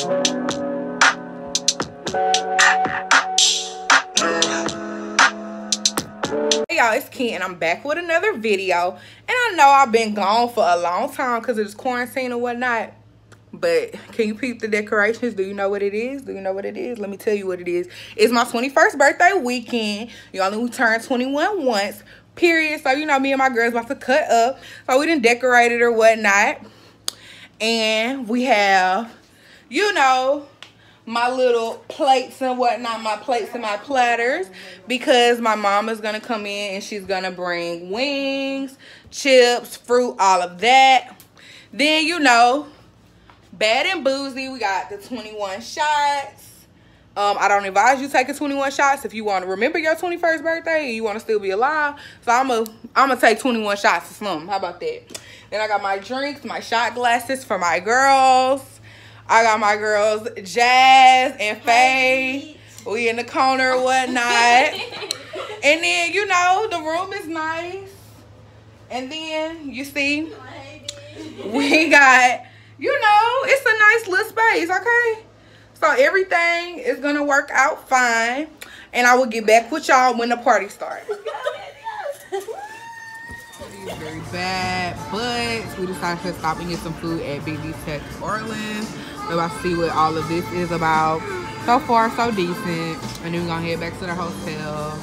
Hey y'all, it's Ken and I'm back with another video. And I know I've been gone for a long time because it's quarantine and whatnot. But can you peep the decorations? Do you know what it is? Do you know what it is? Let me tell you what it is. It's my 21st birthday weekend. You only turn 21 once, period. So, you know, me and my girls about to cut up. So, we didn't decorate it or whatnot. And we have, you know, my little plates and whatnot, my plates and my platters, because my mama's gonna come in and she's gonna bring wings, chips, fruit, all of that. Then, you know, bad and boozy, we got the 21 shots. Um, I don't advise you taking 21 shots if you want to remember your 21st birthday and you want to still be alive. So I'm going I'm to take 21 shots of slum. How about that? Then I got my drinks, my shot glasses for my girls. I got my girls Jazz and Faye. We in the corner or whatnot. and then, you know, the room is nice. And then, you see, we got, you know, it's a nice little space, okay? So everything is going to work out fine. And I will get back with y'all when the party starts. Very bad, but we decided to stop and get some food at Big D Tech Orleans. So I see what all of this is about. So far, so decent. And then we're gonna head back to the hotel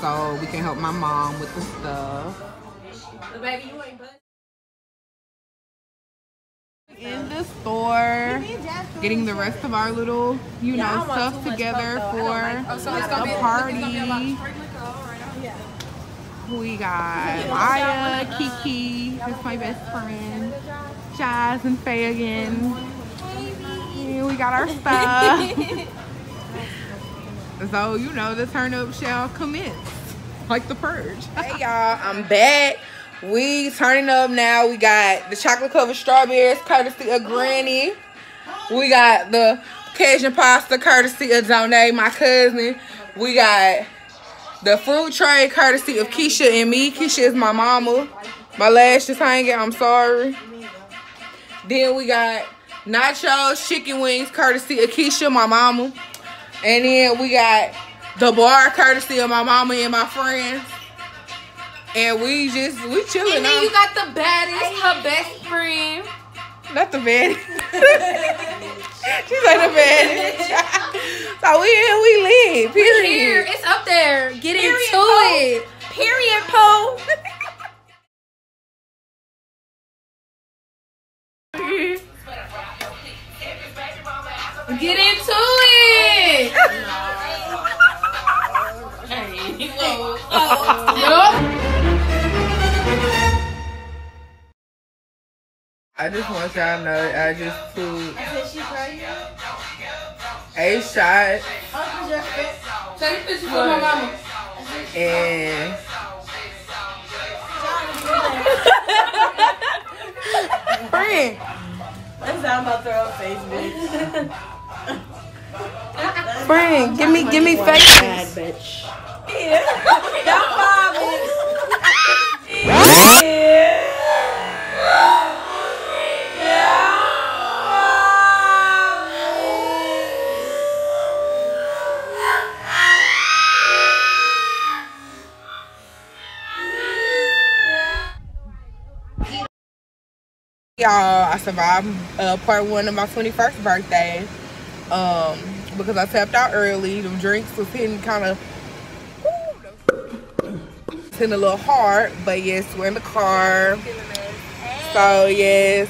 so we can help my mom with the stuff. baby, you ain't in the store getting the rest of our little you know stuff together for a party we got Maya, Kiki, that's my best friend, Jazz and Faye again. And we got our stuff. so, you know, the turn up shall commence, like the purge. hey y'all, I'm back. We turning up now. We got the chocolate covered strawberries, courtesy of Granny. We got the Cajun pasta, courtesy of Donay, my cousin. We got the fruit tray, courtesy of Keisha and me. Keisha is my mama. My lash is hanging. I'm sorry. Then we got nachos, chicken wings, courtesy of Keisha, my mama. And then we got the bar, courtesy of my mama and my friends. And we just, we chilling And then out. you got the baddest, her best friend. Not the baddest. She's like the baddest. So we here, we live. Period. We here. It's up there. Get Period, into Poe. it. Period, Poe. Get into it. hey, whoa. Oh. I just want y'all to know I just took a shot. Take a for my mama. And friend. That's how I'm about to throw up face, bitch. Friend, give me give me face. Bad bitch. Yeah. y'all i survived uh, part one of my 21st birthday. Um because i tapped out early the drinks was hitting kind of hitting a little hard but yes we're in the car. So yes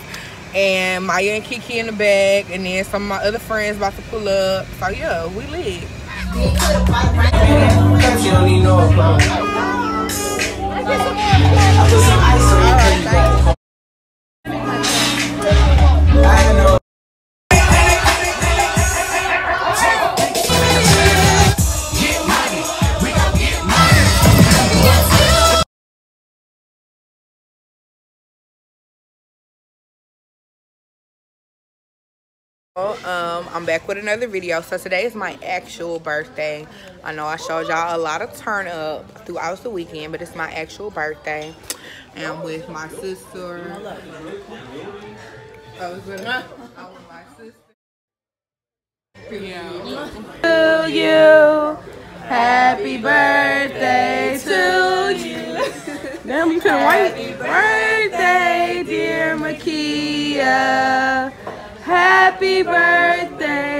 and maya and kiki in the back and then some of my other friends about to pull up. So yeah we lit um i'm back with another video so today is my actual birthday i know i showed y'all a lot of turn up throughout the weekend but it's my actual birthday and i'm with my sister I was with my sister To you. Happy birthday to you. Damn, you couldn't wait. Birthday, dear Makia. Happy birthday.